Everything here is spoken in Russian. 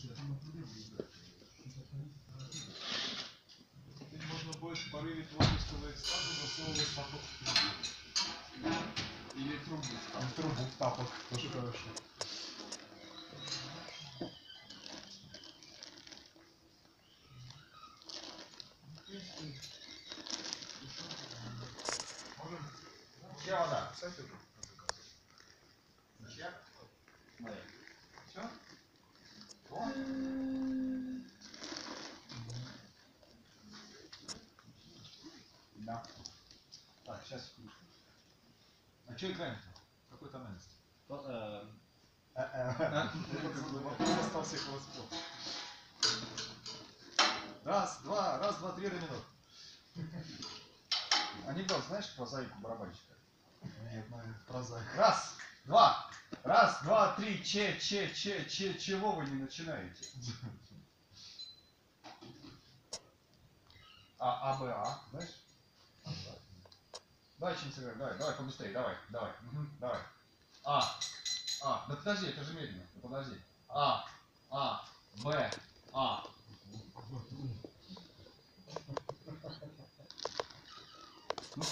Теперь можно будет порыве творческого экстаза засовывать тапок в. Или трубу в Там в трубу в тапок. Тоже хорошо. Чья вода? Чья? Моя. Все? Да. Так, сейчас секунду. А что играем-то? Какой тональность? Вопрос остался холостяк. Раз, два, раз, два, три, минут. Анекдот знаешь про зайку барабанщика? Нет, наверное, прозаик. Раз, два, раз, два, три, че, че, че, че, чего вы не начинаете? А, А, Б, А, знаешь? Давай чем сыграем, давай, давай, побыстрее, давай, давай, угу, давай. А, А, да подожди, это же медленно, да подожди. А, А, Б, А. Ну.